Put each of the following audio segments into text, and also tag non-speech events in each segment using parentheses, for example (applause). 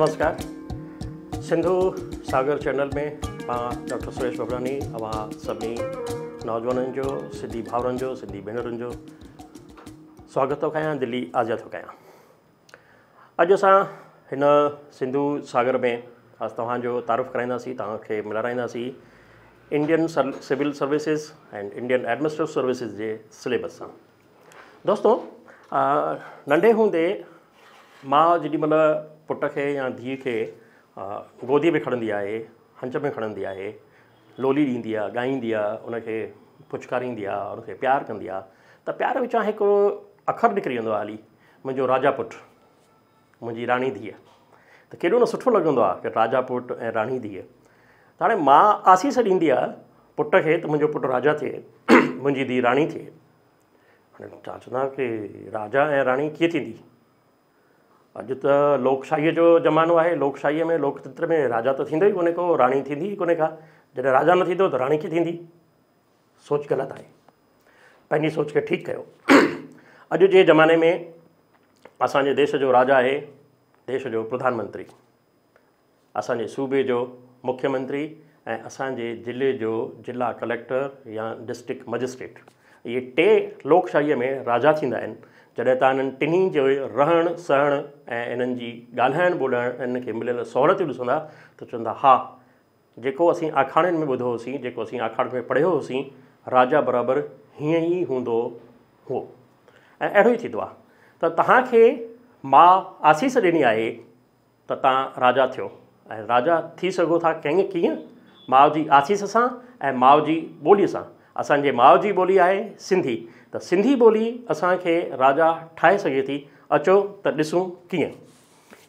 नमस्कार सिंधु सागर channel में मां doctor Suresh भॻवानी सभिनी नौजवाननि जो सिंधी भाउरनि जो सिंधी भेनरुनि जो स्वागत थो कयां दिल्ली आजाद थो कयां अॼु असां हिन सिंधु सागर में असां तव्हांजो तारीफ़ु कराईंदासीं तव्हांखे मिलाराईंदासीं Indian sir civil services and Indian administrative services J syllabus सां दोस्तों नंढे हूंदे मां जेॾीमहिल पुट खे या धीअ खे गोदीअ में खणंदी आहे हंच में खणंदी आहे लोली ॾींदी आहे ॻाईंदी आहे उनखे पुछकारींदी आहे उनखे प्यारु कंदी आहे त प्यार विचां हिकु अखर निकिरी वेंदो आहे हाली मुंहिंजो राजा पुटु मुंहिंजी राणी धीअ त केॾो न सुठो लॻंदो आहे की राजा पुटु ऐं राणी धीअ त हाणे मां आसीस ॾींदी आहे पुट खे त मुंहिंजो पुटु राजा थिए (clears throat) मुंहिंजी धीउ राणी थिए तव्हां चवंदा की राजा ऐं राणी कीअं थींदी अॼु त लोकशाहीअ जो ज़मानो आहे लोकशाहीअ में लोकतंत्र में राजा त थींदो ई कोन्हे को राणी थींदी ई कोन्हे का जॾहिं राजा न थींदो त राणी कीअं थींदी सोच ग़लति आहे पंहिंजी सोच खे ठीकु कयो (clears throat) अॼु जे ज़माने में असांजे देश जो राजा आहे देश जो प्रधानमंत्री असांजे सूबे जो मुख्यमंत्री ऐं असांजे ज़िले जो ज़िला कलेक्टर या डिस्ट्रिक्ट मजिस्ट्रेट इहे टे लोकशाहीअ में राजा थींदा आहिनि जॾहिं तव्हां हिननि टिन्ही जो रहण सहण ऐं इन्हनि जी ॻाल्हाइण ॿोलाइण इन्हनि खे मिलियल सहूलियतूं ॾिसंदा त चवंदा हा जेको असीं आखाणियुनि में ॿुधो हुओसीं जेको असीं आखाणियुनि में पढ़ियो हुओसीं राजा बराबरि हीअं ई हूंदो हुओ ऐं अहिड़ो ई थींदो आहे त तव्हांखे मां आसीस ॾिनी आहे त तव्हां राजा थियो ऐं राजा थी सघो था कंहिं कीअं माउ जी आसीस सां ऐं माउ जी ॿोलीअ सां असांजे माउ जी ॿोली आहे सिंधी त सिंधी ॿोली असांखे राजा ठाहे सघे थी अचो त ॾिसूं कीअं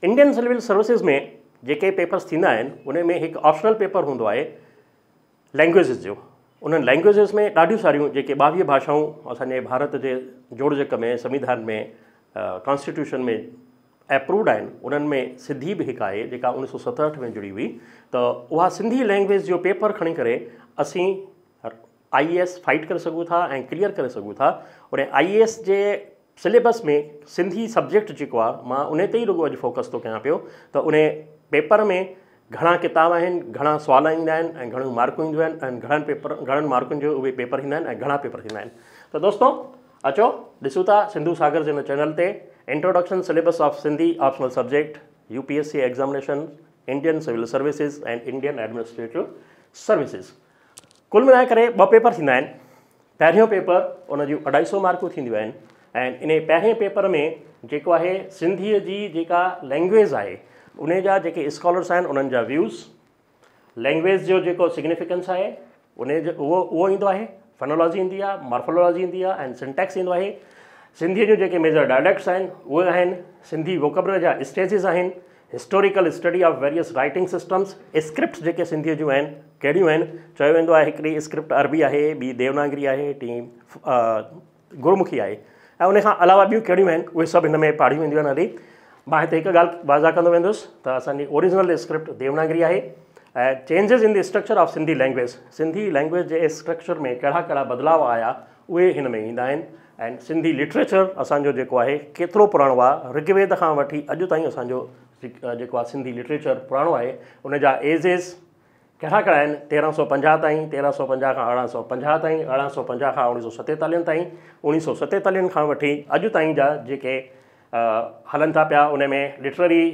इंडियन सिविल सर्विसिस में जेके पेपर्स थींदा आहिनि उन में हिकु ऑप्शनल पेपर हूंदो आहे लैंग्वेजिस जो उन्हनि लैंग्वेजिस में ॾाढियूं सारियूं जेके ॿावीह भाषाऊं असांजे भारत जे जोड़क में संविधान में कॉन्स्टिट्यूशन में एप्रूव्ड आहिनि उन्हनि में सिंधी बि हिकु आहे जेका उणिवीह सौ सतहठि में जुड़ी हुई त उहा सिंधी लैंग्वेज जो पेपर खणी करे असीं आई एस फाइट करे सघूं था ऐं क्लियर करे सघूं था उन आई एस जे सिलेबस में सिंधी सब्जेक्ट जेको आहे मां उन ते ई रुगो अॼु फोकस थो कयां पियो त उन पेपर में घणा किताब आहिनि घणा सुवाल ईंदा आहिनि ऐं घणियूं मार्कूं ईंदियूं आहिनि ऐं घणनि पेपर घणनि मार्कुनि जो उहे पेपर ईंदा आहिनि ऐं घणा पेपर थींदा आहिनि त दोस्तो अचो ॾिसूं था सिंधू सागर जे चैनल ते introduction syllabus of Sindhi optional subject U P S C Indian civil services and Indian administrative services कुल मिलाए करे ॿ पेपर थींदा आहिनि पहिरियों पेपर उन जूं अढाई सौ मार्कूं थींदियूं आहिनि ऐं इन पहिरें पेपर में जेको आहे सिंधीअ जी जेका लैंग्वेज आहे उन जा जेके स्कॉलर्स आहिनि उन्हनि जा व्यूस लैंग्वेज जो जेको सिग्निफिकेंस आहे उनजो उहो उहो ईंदो आहे फनोलॉजी ईंदी आहे मार्फोलॉलॉजी ईंदी आहे ऐं सिंटेक्स ईंदो आहे सिंधीअ जूं जेके मेजर डायलैक्ट्स आहिनि उहे आहिनि सिंधी वोकबर जा स्टेजिस आहिनि historical study of various writing systems script जेके सिंधीअ जूं आहिनि कहिड़ियूं आहिनि चयो वेंदो आहे हिकिड़ी स्क्रिप्ट अरबी आहे ॿी देवनागरी आहे टीं गुरुमुखी आहे ऐं उन खां अलावा ॿियूं कहिड़ियूं आहिनि उहे सभु हिन में पाढ़ियूं वेंदियूं आहिनि हली मां हिते हिकु ॻाल्हि वाज़ा कंदो वेंदुसि त असांजी ओरिजिनल स्क्रिप्ट देवनागरी आहे ऐं changes in the structure of Sindhi language Sindhi language J structure में कहिड़ा कहिड़ा बदलाव आया उहे हिन में ईंदा आहिनि ऐं सिंधी लिटरेचर असांजो जेको आहे केतिरो पुराणो आहे ऋग्वेद खां वठी अॼु ताईं असांजो जेको आहे सिंधी लिटरेचर पुराणो आहे उन जा एज़ेस कहिड़ा कहिड़ा आहिनि तेरहं सौ पंजाह ताईं तेरहं सौ पंजाह खां अरिड़हं सौ पंजाह ताईं अरिड़हं सौ पंजाह खां उणिवीह सौ सतेतालीह ताईं उणिवीह सौ सतेतालीह खां वठी अॼु ताईं जा जेके हलनि था पिया उन में लिट्ररी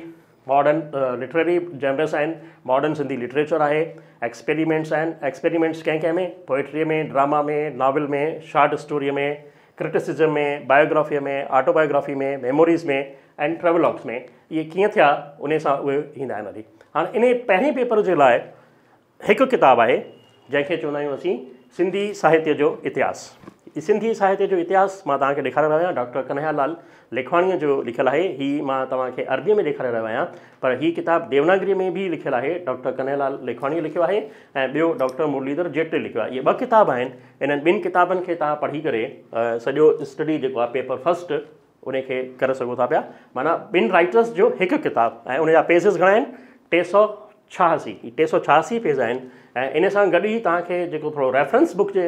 मॉडन लिट्ररी जनरल्स आहिनि मॉडन सिंधी लिटरेचर आहे एक्सपेरिमेंट्स आहिनि एक्सपेरिमेंट्स कंहिं कंहिं में पोइट्रीअ में ड्रामा में नॉवल में शॉर्ट स्टोरीअ में क्रिटिसिज़म में बायोग्राफीअ में ऑटोबायोग्राफी में मेमोरीज़ में एंड ट्रेवलॉग्स में इहे कीअं थिया उन सां उहे ईंदा आहिनि वरी हाणे इन पहिरें पेपर जे लाइ हिकु किताबु आहे जंहिंखे चवंदा आहियूं असीं सिंधी साहित्य जो इतिहासु सिंधी साहित्य जो इतिहास मां तव्हांखे ॾेखारे रहियो आहियां डॉक्टर कन्यालाल लिखवाणीअ जो लिखियलु आहे हीअ मां तव्हांखे अरबीअ में ॾेखारे रहियो आहियां पर हीअ किताबु देवनागरी में बि लिखियलु आहे डॉक्टर कन्यालाल लेखवाणी लिखियो आहे ऐं ॿियो डॉक्टर मुरलीधर जेटली लिखियो आहे इहे ॿ किताब आहिनि इन्हनि ॿिनि किताबनि खे तव्हां पढ़ी करे सॼो स्टडी जेको आहे पेपर फस्ट उनखे करे सघो था पिया माना ॿिनि राइटर्स जो हिकु किताबु ऐं उनजा पेजिस घणा आहिनि टे सौ छहासी टे सौ छहासी पेज आहिनि ऐं इन सां गॾु ई तव्हांखे जेको थोरो रेफ्रेंस बुक जे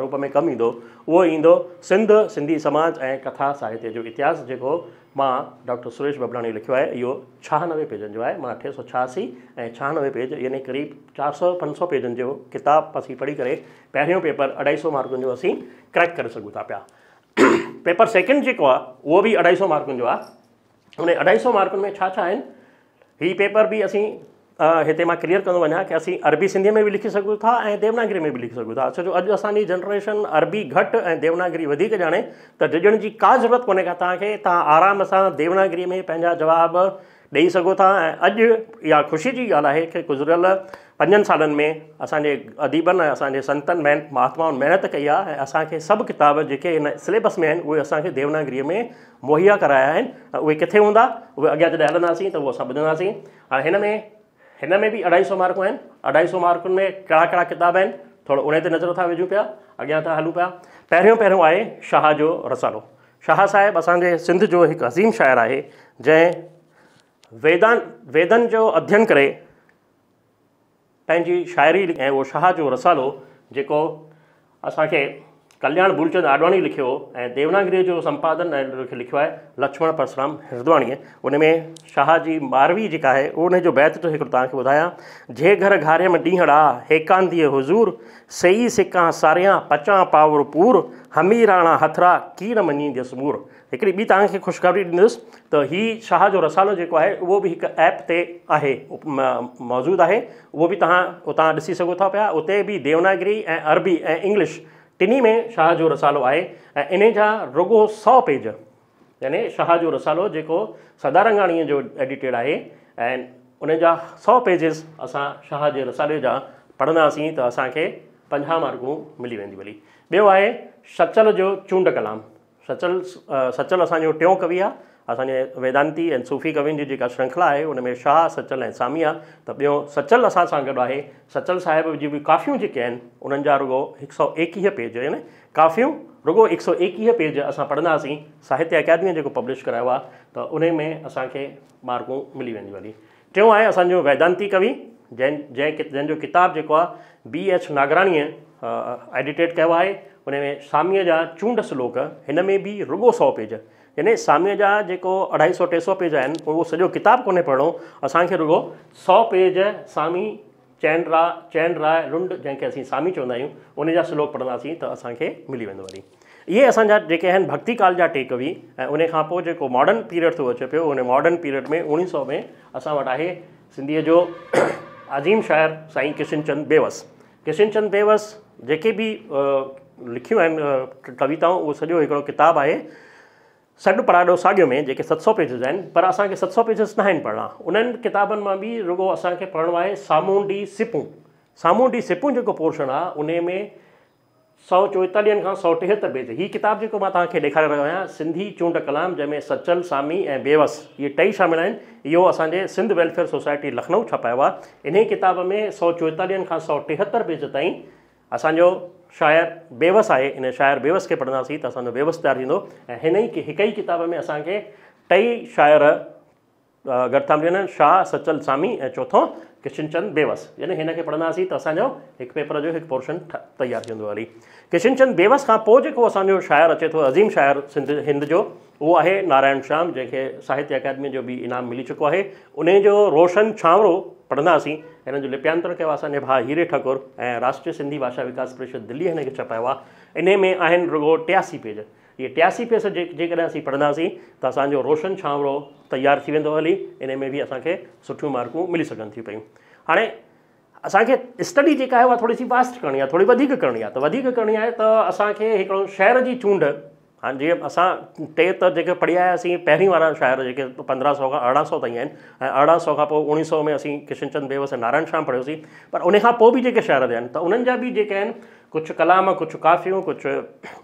रूप में कमु ईंदो उहो ईंदो सिंध सिंधी समाज ऐं कथा साहित्य जो इतिहास जेको मां डॉक्टर सुरेश बबराणी लिखियो आहे इहो छहानवे पेजन जो आहे मां टे सौ छहासी ऐं छहानवे पेज यानी क़रीब चारि सौ पंज सौ पेजन जो किताबु असीं पढ़ी करे पहिरियों पेपर अढाई सौ मार्कुनि जो असीं क्रैक करे सघूं था पिया (clears throat) पेपर सेकेंड जेको आहे उहो बि अढाई सौ मार्कुनि जो आहे उन अढाई सौ मार्कुनि में छा छा आहिनि इहे पेपर बि असीं हिते मां क्लियर कंदो वञा की असीं अरबी सिंधीअ में बि लिखी सघूं था ऐं देवनागरी में बि लिखी सघूं था छो जो अॼु असांजी जनरेशन अरबी घटि ऐं देवनागरी वधीक ॼाणे त ॾिजण जी का ज़रूरत कोन्हे का तव्हांखे तव्हां आराम सां देवनागरी में पंहिंजा जवाब ॾेई सघो था ऐं अॼु इहा ख़ुशी जी ॻाल्हि आहे की गुज़रियल पंजनि सालनि में असांजे अदीबनि ऐं असांजे संतनि महिनत महात्माउनि महिनत कई आहे ऐं असांखे सभु किताब जेके हिन सिलेबस में आहिनि उहे असांखे देवनागरीअ में मुहैया कराया आहिनि उहे किथे हूंदा उहे अॻियां जॾहिं हलंदासीं त उहो असां ॿुधंदासीं हाणे हिन में हिन में बि अढाई सौ मार्कूं आहिनि अढाई सौ मार्कुनि में कहिड़ा कहिड़ा किताब आहिनि थोरो उन ते नज़र था विझूं पिया अॻियां था हलूं पिया पहिरियों पहिरियों आहे शाह जो रसालो शाह साहिबु असांजे सिंध जो हिकु अज़ीम शाइरु आहे जंहिं वेदान वेदनि जो अध्यन करे पंहिंजी शाइरी ऐं उहो शाह जो रसालो जेको असांखे कल्याण भूलचंद आडवाणी लिखो ए देवनागरी जो संपादन लिखो है लक्ष्मण परसराम हिरदवाणीअ उनमें शाह जी मारवी जेका आहे उन जो बैत तो एक तक बुधा जे घर घारे में ॾींहड़ा हेकांदीअ हुज़ूर सही सिका सारियां पचा पावर पूर हमी राणा हथरा कीर दस मूर एक बी तक ख़ुशख़बरी दींदुस तो हि शाह जो रसालो जो है वो भी एक ऐप से है मौजूद है वो भी तव्हां उतां ॾिसी सघो था पिया देवनागरी ए अरबी ए इंग्लिश टिनी में शाह जो रसालो आहे ऐं इन जा रुगो सौ पेज यानि शाह जो रसालो जेको सदा रंगाणीअ जो एडिटेड आहे ऐं उन जा सौ पेजिस असां शाह जे रसाले जा पढ़ंदासीं त असांखे पंजाह मार्कूं मिली वेंदियूं भली ॿियो आहे सचल जो चूंड कलाम सचल सचल असांजो टियों कवि आहे असांजे वेदांती ऐं सूफ़ी कवियुनि जी जेका श्रृंखला आहे हुन में शाह सचल ऐं सामी आहे त ॿियो सचल असां सां गॾु आहे सचल साहिब जी बि काफ़ियूं जेके आहिनि उन्हनि जा रुॻो हिकु सौ एकवीह पेज आहिनि काफ़ियूं रुॻो हिकु सौ एकवीह पेज असां पढ़ंदासीं साहित्य अकेदमी जेको पब्लिश करायो आहे त उन में असांखे मार्कूं मिली वेंदियूं हली टियों आहे असांजो वैदानती कवि जंहिं जंहिं कित जंहिंजो किताबु जेको आहे बी एच नागराणीअ एडिटेड कयो आहे उन में सामीअ जा चूंड श्लोक हिन में बि रुॻो सौ पेज यानी सामने जा जेको अढाई सौ टे सौ पेज आहिनि पोइ उहो सॼो किताबु कोन्हे पढ़ूं असांखे रुगो सौ पेज सामी चैन राय चैन राय रुंड जंहिंखे असीं सामी चवंदा आहियूं उनजा श्लोक पढ़ंदासीं त असांखे मिली वेंदो वरी इहे असांजा जेके आहिनि भक्ति काल जा टेकवी ऐं उनखां पोइ जेको मॉर्डन पीरियड थो अचे पियो उन मॉर्डन पीरियड में उणिवीह सौ में असां वटि आहे सिंधीअ जो (clears throat) अज़ीम शाइरु साईं किशन चंद बेवस किशन चंद बेवस जेके बि लिखियूं आहिनि कविताऊं उहो सॼो हिकिड़ो किताबु आहे सॾु पढ़ाॾो साॻियो में जेके सत सौ पेजिस आहिनि पर असांखे सत सौ पेजिस न आहिनि पढ़णा उन्हनि किताबनि मां बि रुगो असांखे पढ़णो आहे सामूंडी सिपूं सामूंडी सिपूं जेको पोर्शन आहे उन में सौ चोएतालीहनि खां सौ टेहतरि पेज हीअ किताबु जेको मां तव्हांखे ॾेखारे रहियो आहियां सिंधी चूंड कलाम जंहिंमें सचल सामी ऐं बेवस इहे टई शामिल आहिनि इहो असांजे सिंध वेलफेयर सोसाइटी लखनऊ छपायो आहे इन ई किताब में सौ चोएतालीहनि खां सौ टेहतरि पेज ताईं असांजो शाइर बेवस आहे इन शाइर बेवस खे पढ़ंदासीं त असांजो बेवस तयारु थींदो ऐं हिन ई की हिक ई किताब में असांखे टई शाइर घटि था मिलंदा शाह सचल सामी ऐं चोथों किशनचंद बेवस यानी हिनखे पढ़ंदासीं त असांजो हिकु पेपर जो हिकु पोर्शन ठ तयारु थींदो वरी किशन चंद बेवस खां पोइ जेको असांजो शाइरु अचे थो अज़ीम शाइरु सिंध हिंद जो उहो आहे नारायण श्याम जंहिंखे साहित्य अकादमी जो बि इनाम मिली चुको आहे उन जो रोशन छावरो पढ़ंदा हुआसीं हिननि जो लिप्यंतर कयो असांजे भाउ हीरे ठाकुर ऐं राष्ट्रीय सिंधी भाषा विकास परिषद दिल्ली हिनखे छपायो आहे इन में आहिनि रुगो टियासी पेज इहे टियासी पेज जे जेकॾहिं असीं पढ़ंदासीं त असांजो रोशन छावरो तयारु थी वेंदो हली इन में बि असांखे सुठियूं मार्कूं मिली सघनि थियूं पियूं हाणे असांखे स्टडी जेका आहे उहा थोरी सी वास्ट करणी आहे थोरी वधीक करणी आहे त वधीक करणी आहे त असांखे हिकिड़ो शहर जी चूंड हाणे जीअं असां टे त जेके पढ़ी आयासीं पहिरीं वारा शाइर जेके पंद्रहं सौ खां अरिड़हं सौ ताईं आहिनि ऐं अरिड़हं सौ खां पोइ उणिवीह सौ में असीं किशन चंद देवस नारायण श्याम पढ़ियोसीं पर उनखां पोइ बि जेके शहर थिया आहिनि त उन्हनि जा बि जेके आहिनि कुझु कलाम कुझु काफ़ियूं कुझु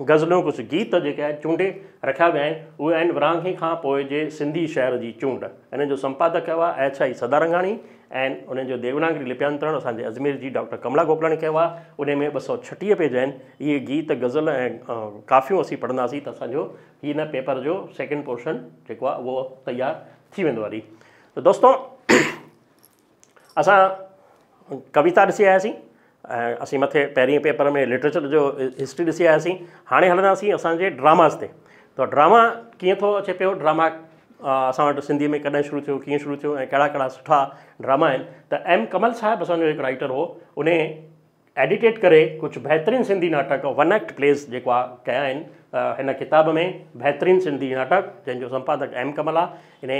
गज़लूं कुझु गीत जेके आहिनि चूंडे रखिया विया आहिनि उहे आहिनि विरांगी खां पोइ जे सिंधी शहर जी चूंड हिन जो संपादक कयो आहे एच आई सदारंगाणी ऐं उन जो देवनागरी लिप्यंतरण असांजे अजमेर जी डॉक्टर कमला गोकलाणी कयो आहे उन में ॿ सौ छटीह पेज आहिनि इहे गीत गज़ल ऐं काफ़ियूं असीं पढ़ंदासीं त असांजो इहे न पेपर जो सेकेंड पोर्शन जेको आहे उहो तयारु थी वेंदो त दोस्तो असां कविता ॾिसी आयासीं ऐं असीं मथे पहिरीं पेपर में लिटरेचर जो हिस्ट्री ॾिसी आयासीं हाणे हलंदासीं असांजे ड्रामास ते त ड्रामा कीअं थो अचे पियो ड्रामा असां वटि सिंधीअ में कॾहिं शुरू थियो कीअं शुरू थियो ऐं कहिड़ा कहिड़ा सुठा ड्रामा आहिनि त एम कमल साहिबु असांजो हिकु राइटर हो उन एडिटेट करे कुझु बहितरीनु सिंधी नाटक वन एक्ट प्लेस जेको आहे कया आहिनि हिन किताब में बहितरीनु सिंधी नाटक जंहिंजो संपादक एम कमल आहे इन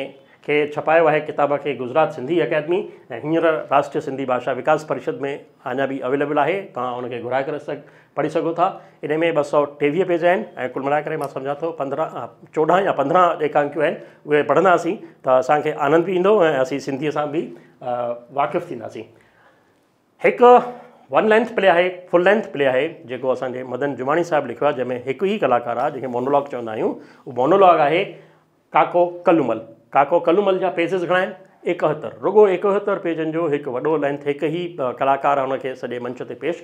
खे छपायो आहे किताब खे गुजरात सिंधी अकेडमी ऐं हींअर राष्ट्रीय सिंधी भाषा विकास परिषद में अञा बि अवेलेबल आहे तव्हां उनखे घुराए करे सघ पढ़ी सघो था इन में ॿ सौ टेवीह पेज आहिनि ऐं कुल मिलाए करे मां सम्झां थो पंद्रहं चोॾहं या पंद्रहं जेका आहिनि उहे पढ़ंदासीं त असांखे आनंद बि ईंदो ऐं असीं सिंधीअ सां बि वाक़ुफ़ु थींदासीं हिकु वन लेंथ प्ले आहे फुल लेंथ प्ले आहे जेको असांजे मदन जुमाणी साहिबु लिखियो आहे जंहिंमें हिकु ई कलाकारु आहे जंहिंखे मोनोलॉग चवंदा आहियूं उहो मोनोलॉग आहे काको कलूमल કાકો કલુમલજા पेजिस घणा आहिनि रुगो एकहत्तर पेजन जो एक वो लेंथ एक ही कलाकार उनके सजे मंच से पेश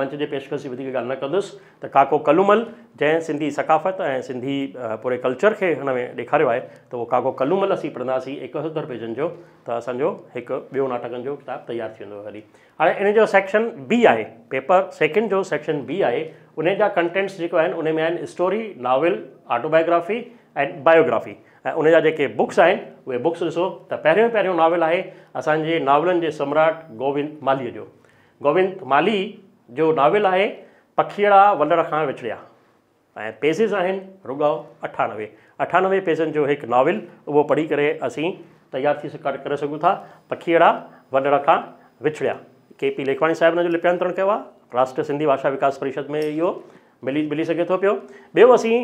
मंच के पेशकश की गाल न कस त काको कलूमल जै सिंधी सकाफ़त ए सिंधी पूरे कल्चर के उनमें में है तो वो काको कलूमल असीं पढ़ासी एकहत्तर पेजन जो तो असो एक बो नाटक जो किताब तैयार थी वेंदो वरी हाँ इन जो सेक्शन बी आए पेपर सैकेंड जो सेक्शन बी आए उन्हें जहाँ कंटेंट्स जो उनमें में story novel autobiography and biography उन जा जेके बुक्स आहिनि उहे बुक्स ॾिसो त पहिरियों पहिरियों नॉवल आहे असांजे नॉवलनि जे सम्राट गोविंद मालीअ जो गोविंद माली जो नॉवल आहे पखीअड़ा वलर खां विछड़िया ऐं पेजिस आहिनि रुगो अठानवे अठानवे पेजनि जो हिकु नॉवल उहो पढ़ी करे असीं तयारु थी करे सघूं था पखीअड़ा वलर खां विछड़िया के पी लेखवाणी साहिब हुन जो लिप्यांतरण कयो आहे राष्ट्रीय सिंधी भाषा विकास परिषद में इहो मिली मिली सघे थो पियो ॿियो असीं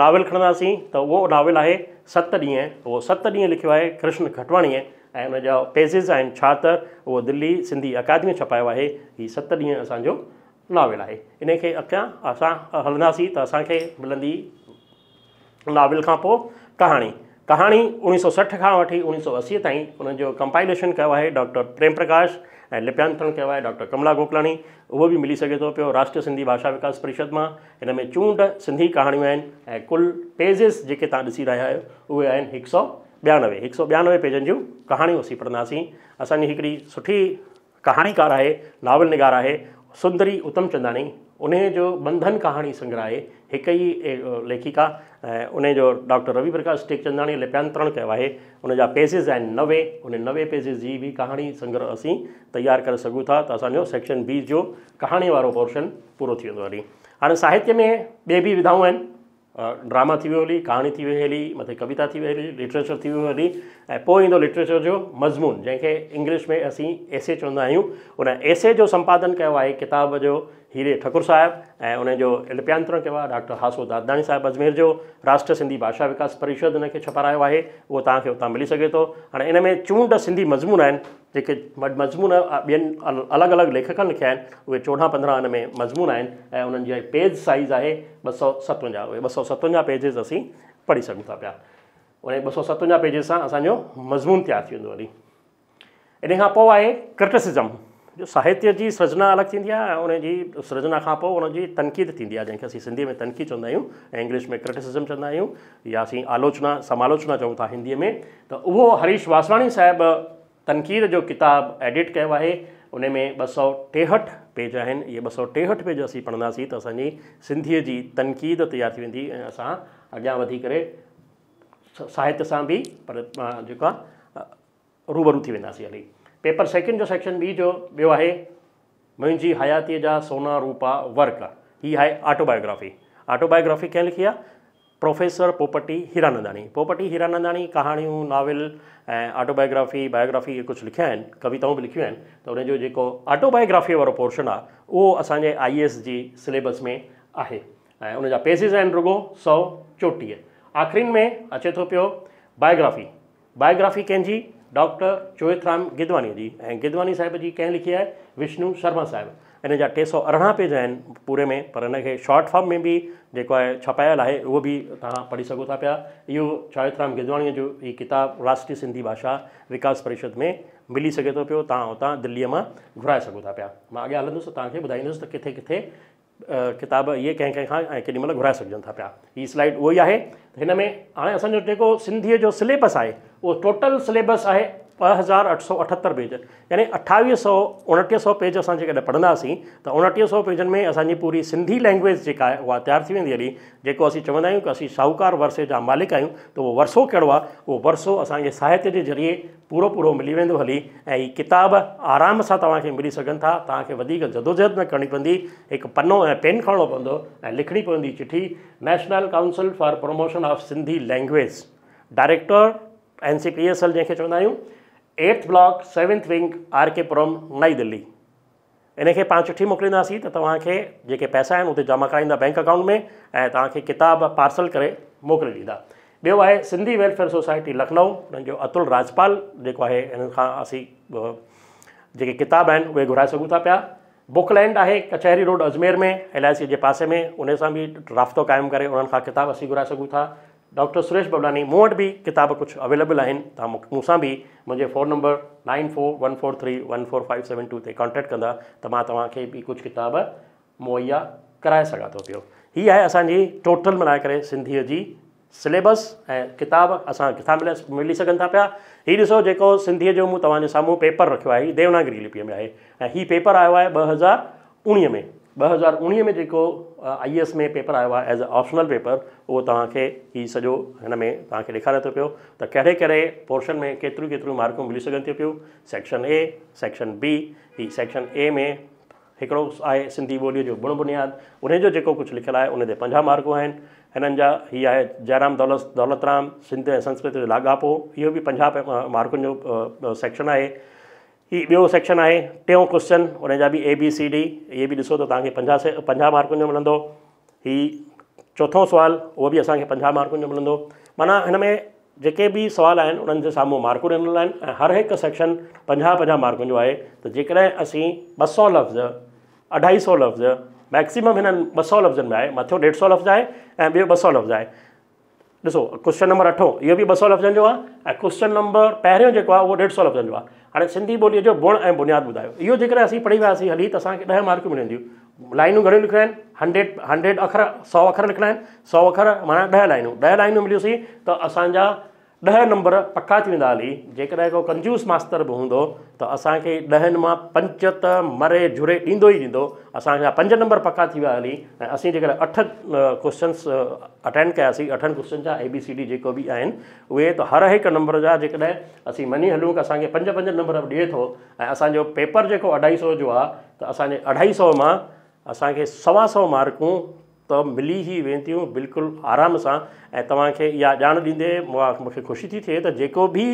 नाविल खणंदासीं त उहो नॉविल आहे सत ॾींहुं उहो सत ॾींहुं लिखियो आहे कृष्ण खटवाणीअ ऐं उनजा पेजिस आहिनि छा त उहो दिल्ली सिंधी अकादमी छपायो आहे हीअ सत ॾींहं असांजो नॉविल आहे इन खे अॻियां असां हलंदासीं त असांखे मिलंदी नॉविल खां कहानी उणिवीह सौ सठ का वी उणिवीह सौ असीअ ताईं उनजो डॉक्टर प्रेम प्रकाश ए लिप्यांतरण कयो आहे डॉक्टर कमला गोकलानी उहो बि मिली सके तो पो राष्ट्रीय सिंधी भाषा विकास परिषद में इन में चूंड सिंधी कहाणियूं आहिनि कुल पेजिस जेके ती रहा रहिया आहियो उहे सौ बयानवे एक सौ बयानवे पेजन जो कहानी असीं पढ़ंदासीं असानी हिकिड़ी सुठी कहाणीकार है नावल निगार है सुंदरी उतमचंदाणी उन जो बंधन कहाणी संग्रह आहे ही ई लेखिका ऐं जो डॉक्टर रवि प्रकाश टेकचंदाणी लिप्यांतरण कयो आहे उनजा पेजिस आहिनि नवे उन नवे पेजेस जी बि कहाणी संग्रह असीं तयारु करे सघूं था त असांजो सेक्शन बी जो कहाणी वारो पोर्शन पूरो थी वेंदो हली हाणे साहित्य में ॿिए बि विधाऊं आहिनि ड्रामा थी वियो हली कहाणी थी वई हली मथे कविता थी वई हली लिटरेचर थी वियो हली ऐं पोइ ईंदो जो मज़मून जंहिंखे इंग्लिश में असीं एसे चवंदा आहियूं उन एसे जो संपादन कयो आहे किताब जो हीरे ठकुर साहिबु ऐं उनजो लिप्यात्र कयो आहे डॉक्टर हासो दाददानी साहिबु अजमेर जो राष्ट्र सिंधी भाषा विकास परिषद हिनखे छपारायो आहे उहो तव्हांखे उतां मिली सघे थो हाणे इन में चूंड सिंधी मज़मून आहिनि जेके मज़मून ॿियनि अलॻि अलॻि लेखकनि लिखिया आहिनि उहे चोॾहं पंद्रहं हिन में मज़मून आहिनि ऐं उन्हनि जी पेज साइज़ आहे ॿ सौ सतवंजाह उहे ॿ सौ सतवंजाहु पेजिस असीं पढ़ी सघूं था पिया उन ॿ सौ सतवंजाह पेजिस सां असांजो मज़मून तयारु थी वेंदो वरी इन खां पोइ आहे क्रिटिसिज़म जो साहित्य जी सृजना अलॻि थींदी आहे ऐं उनजी सृजना खां पोइ उनजी तनक़ीद थींदी आहे जंहिंखे असीं सिंधीअ में तनक़ीद चवंदा आहियूं ऐं इंग्लिश में क्रिटिसिज़म चवंदा आहियूं या असीं आलोचना समालोचना चऊं था हिंदीअ में त उहो हरीश वासवाणी साहिबु तनक़ीद जो किताबु एडिट कयो आहे उन में ॿ सौ टेहठि पेज आहिनि इहे ॿ सौ टेहठि पेज असीं पढ़ंदासीं त असांजी सिंधीअ जी तनक़ीद तयारु थी वेंदी ऐं असां अॻियां वधी करे साहित्य सां बि पर जेको आहे रूबरू थी वेंदासीं हली पेपर सैकिंड जो सेक्शन बी जो ॿियो आहे मुंहिंजी हयातीअ जा सोना रूपा वर्क हीअ आहे ऑटोबायोग्राफ़ी ऑटोबायोग्राफी कंहिं लिखी आहे प्रोफेसर पोपटी हीरानंदाणी पोपटी हीरानंदाणी कहाणियूं नॉविल ऐं ऑटोबायोग्राफी बायोग्राफी कुझु लिखिया आहिनि कविताऊं बि लिखियूं आहिनि त उनजो जेको ऑटोबायोग्राफी वारो पोर्शन आहे उहो असांजे आई एस जी सिलेबस में आहे ऐं उनजा पेज़िस आहिनि रुगो सौ चोटीह आख़िरिन में अचे थो पियो बायोग्राफी बायोग्राफी कंहिंजी डॉक्टर राम गिदवानी जी ऐं गिदवानी साहिब जी कंहिं लिखी आहे विष्णु शर्मा साहब इन जा टे सौ अरिड़हं पेज आहिनि पूरे में पर हिन खे शॉर्ट फॉर्म में बि जेको आहे छपायल आहे उहो बि तव्हां पढ़ी सघो था पिया इहो राम गिदवाणीअ जो हीउ किताबु राष्ट्रीय सिंधी भाषा विकास परिषद में मिली सघे थो तो पियो तव्हां हुतां दिल्लीअ मां घुराए सघो था पिया मां अॻियां हलंदुसि तव्हांखे ॿुधाईंदुसि त किथे किथे किताब इहे कंहिं कंहिंखां ऐं केॾीमहिल घुराए सघजनि था पिया हीअ स्लाइड उहो ई आहे हिन में हाणे असांजो जेको सिंधीअ जो सिलेबस आहे उहो टोटल सिलेबस आहे ॿ हज़ार अठ सौ अठहतरि पेज यानी अठावीह सौ उणटीह सौ पेज असां जेकॾहिं पढ़ंदासीं त उणटीह सौ पेजनि में असांजी पूरी सिंधी लैंग्वेज जेका आहे उहा तयारु थी वेंदी हली जेको असां चवंदा आहियूं की असीं शाहूकार वरसे जा मालिक आहियूं त उहो वरसो कहिड़ो आहे उहो वरसो असांखे साहित्य जे ज़रिए पूरो पूरो मिली वेंदो हली ऐं हीअ किताब आराम सां तव्हांखे मिली सघनि था तव्हांखे वधीक जदोजहद न करणी पवंदी हिकु पनो ऐं पेन खणणो पवंदो ऐं लिखणी पवंदी चिठी national council for promotion of Sindhi language director N C P S L जंहिंखे चवंदा आहियूं ब्लॉक सेवंथ विंग आर के पुरम नई दिल्ली इन खे पाण चिठी मोकिलींदासीं त तव्हांखे जेके पैसा आहिनि उते जमा कराईंदा बैंक अकाउंट में ऐं तव्हांखे किताब पार्सल करे मोकिले ॾींदा ॿियो आहे सिंधी वेलफेयर सोसाइटी लखनऊ हुननि जो अतुल राजपाल जेको आहे हिनखां असीं जेके किताब आहिनि उहे घुराए सघूं था पिया बुकलैंड आहे कचहरी रोड अजमेर में एल आई सी जे पासे में उन सां बि राब्तो क़ाइमु करे उन्हनि खां किताब असां घुराए सघूं था डॉक्टर सुरेश बबलानी मूं वटि बि किताब कुझु अवेलेबल आहिनि तव्हां मूंसां बि मुंहिंजे phone number nine four one four three one four five seven two ते कॉन्टेक्ट कंदा त मां तव्हांखे बि कुझु किताब मुहैया कराए सघां थो पियो हीअ आहे असांजी टोटल मिलाए करे सिंधीअ जी सिलेबस ऐं किताब असां किथां मिलाए मिली सघनि था पिया हीउ ॾिसो जेको सिंधीअ जो मूं तव्हांजे साम्हूं पेपर रखियो आहे हीउ देवनागरी लिपीअ में आहे ऐं हीउ पेपर आयो आहे ॿ हज़ार उणिवीह में ॿ हज़ार उणिवीह में जेको आई एस में पेपर आयो आहे एज़ अ ऑप्शनल पेपर उहो तव्हांखे ही सॼो हिन में तव्हांखे ॾेखारे थो पियो त कहिड़े कहिड़े पोर्शन में केतिरियूं केतिरियूं मार्कूं मिली सघनि थियूं पियूं सेक्शन ए सेक्शन बी ही सेक्शन ए में हिकिड़ो आहे सिंधी ॿोलीअ जो बुण बुनियाद उन्हनि जो जेको कुझु लिखियलु आहे उन ते पंजाह मार्कूं आहिनि हिननि जा हीअ आहे जयराम दौलत दौलतराम सिंध ऐं संस्कृति जो लाॻापो इहो बि पंजाह मार्कुनि जो सेक्शन आहे हीउ ॿियो सेक्शन आहे टियों क्वेश्चन उन जा बि ए बी सी डी इहे बि ॾिसो त तव्हांखे पंजाह से पंजाह मार्कुनि जो मिलंदो हीउ चोथों सुवाल उहो बि असांखे पंजाह मार्कुनि जो मिलंदो माना हिन में जेके बि सुवाल आहिनि उन्हनि जे साम्हूं मार्कूं ॾिनल आहिनि ऐं हर हिकु सेक्शन पंजाह पंजाह मार्कुनि जो आहे त जेकॾहिं असीं ॿ सौ लफ़्ज़ अढाई सौ लफ़्ज़ मैक्सिमम हिननि ॿ सौ लफ़्ज़नि में आहे मथियो ॾेढ सौ लफ़्ज़ आहे ऐं ॿियो ॿ सौ लफ़्ज़ आहे ॾिसो क्वेश्चन नंबर अठो इहो बि ॿ सौ लफ़्ज़नि जो आहे ऐं क्वेश्चन नंबर पहिरियों जेको आहे उहो ॾेढ सौ लफ़्ज़नि जो आहे हाणे सिंधी ॿोलीअ जो गुण ऐं बुनियादु ॿुधायो इहो जेकर असीं पढ़ी वियासीं हली त असांखे ॾह मार्कूं मिलंदियूं लाइनूं घणियूं लिखियल आहिनि हंड्रेड हंड्रेड अख़र सौ अख़र लिखणा आहिनि सौ अखर माना ॾह लाइनूं ॾह लाइनूं मिलियूंसीं त असांजा ॾह नंबर पका थी वेंदा हली जेकॾहिं को कंजूस मास्तर बि हूंदो त असांखे ॾहनि मां पंज त मरे झुरे ॾींदो ई ॾींदो असांजा पंज नंबर पका थी विया हली ऐं असीं जेकॾहिं अठ क्वेश्चन्स अटैंड कयासीं अठनि क्वेश्चन जा ए बी सी डी जेको बि आहिनि उहे त हर हिकु नंबर जा जेकॾहिं असीं मञी हलूं की असांखे पंज पंज नंबर बि ॾिए थो ऐं असांजो पेपर जेको अढाई सौ जो आहे त असांजे अढाई सौ मां असांखे सवा सौ मार्कूं त मिली ई वेंदियूं बिल्कुलु आराम सां ऐं तव्हांखे इहा ॼाण ॾींदे मूंखे ख़ुशी थी थिए त जेको बि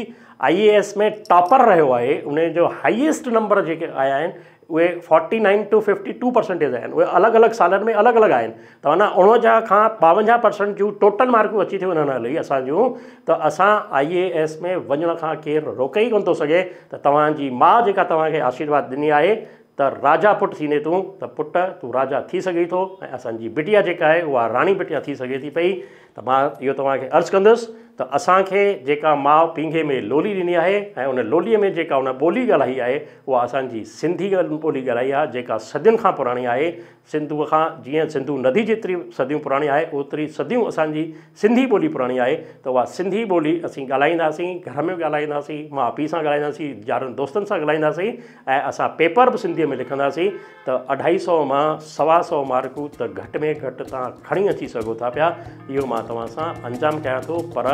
आई ए एस में टॉपर रहियो आहे उन जो हाईएस्ट नंबर जेके आया आहिनि उहे forty nine to fifty two percentage आहिनि उहे अलॻि अलॻि सालनि में अलॻि अलॻि आहिनि त माना उणवंजाह खां ॿावंजाह परसेंट जूं टोटल मार्कूं अची थियूं उन्हनि लाइ असांजूं त असां आई ए एस में वञण खां केरु रोके ई कोन थो सघे त तव्हांजी माउ जेका तव्हांखे आशीर्वाद ॾिनी आहे त राजा पुटु थींदे तूं त पुट तूं राजा थी सघे थो ऐं असांजी बिटिया जेका आहे उहा राणी बिटिया थी सघे थी पई त मां इहो तव्हांखे अर्ज़ु कंदुसि त असांखे जेका माउ पिंगे में लोली ॾिनी आहे ऐं उन लोलीअ में जेका उन ॿोली ॻाल्हाई आहे उहा असांजी सिंधी ॿोली ॻाल्हाई आहे जेका सदियुनि खां पुराणी आहे सिंधूअ खां जीअं सिंधू नदी जेतिरी सदियूं पुराणी आहे ओतिरी सदियूं असांजी सिंधी ॿोली पुराणी आहे त उहा सिंधी ॿोली असीं ॻाल्हाईंदासीं घर में ॻाल्हाईंदासीं माउ पीउ सां ॻाल्हाईंदासीं यारनि दोस्तनि सां ॻाल्हाईंदासीं ऐं असां पेपर बि सिंधीअ में लिखंदासीं त अढाई सौ मां सवा सौ मार्कूं त घटि में घटि तव्हां खणी अची सघो था पिया इहो मां तव्हां सां अंजाम कयां थो पर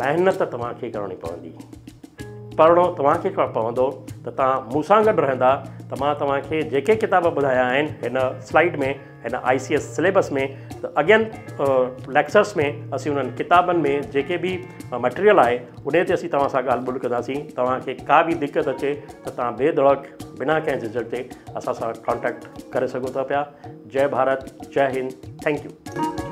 महिनत तव्हांखे करणी पवंदी पढ़णो तव्हांखे पवंदो त तव्हां मूं सां गॾु रहंदा त मां तव्हांखे जेके किताब ॿुधाया आहिनि हिन स्लाइड में हिन आई सी एस सिलेबस में त अॻियनि लैक्चर्स में असीं उन्हनि किताबनि में जेके बि मटेरियल आहे उन ते असीं तव्हां सां ॻाल्हि ॿोल कंदासीं तव्हांखे का बि दिक़त अचे त तव्हां बेदड़क बिना कंहिं जिज़ल्ट ते असां सां कॉन्टेक्ट करे सघो था पिया जय भारत जय हिंद थैंक यू